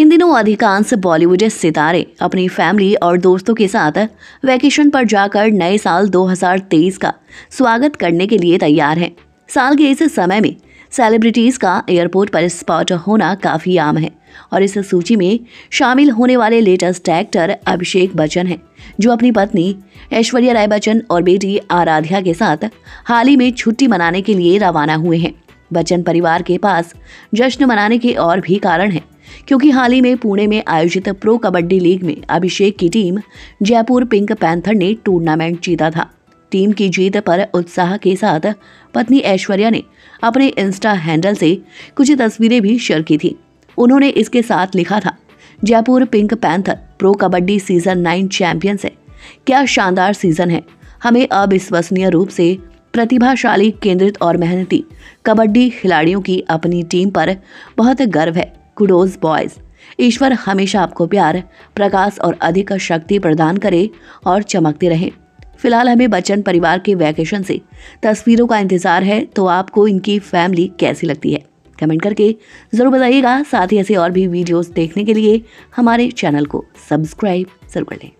इन दिनों अधिकांश बॉलीवुड सितारे अपनी फैमिली और दोस्तों के साथ वैकेशन पर जाकर नए साल 2023 का स्वागत करने के लिए तैयार हैं। साल के इस समय में सेलिब्रिटीज का एयरपोर्ट पर स्पॉट होना काफ़ी आम है और इस सूची में शामिल होने वाले लेटेस्ट एक्टर अभिषेक बच्चन हैं, जो अपनी पत्नी ऐश्वर्या राय बच्चन और बेटी आराध्या के साथ हाल ही में छुट्टी मनाने के लिए रवाना हुए हैं। बच्चन परिवार के पास जश्न मनाने के और भी कारण हैं। क्योंकि हाल ही में पुणे में आयोजित प्रो कबड्डी लीग में अभिषेक की टीम जयपुर पिंक पैंथर ने टूर्नामेंट जीता था। टीम की जीत पर उत्साह के साथ पत्नी ऐश्वर्या ने अपने इंस्टा हैंडल से कुछ तस्वीरें भी शेयर की थी। उन्होंने इसके साथ लिखा था, Jaipur Pink Panther Pro Kabaddi season nine champions है। क्या शानदार सीज़न है। हमें अविश्वसनीय रूप से प्रतिभाशाली, केंद्रित और मेहनती कबड्डी खिलाड़ियों की अपनी टीम पर बहुत गर्व है। कुडोज बॉयज़ ईश्वर हमेशा आपको प्यार, प्रकाश और अधिक शक्ति प्रदान करे और चमकते रहे। फ़िलहाल हमें बच्चन परिवार के वैकेशन से तस्वीरों का इंतज़ार है तो आपको इनकी फैमिली कैसी लगती है? कमेंट करके ज़रूर बताइएगा। साथ ही ऐसे और भी वीडियोस देखने के लिए हमारे चैनल को सब्सक्राइब ज़रूर कर लें।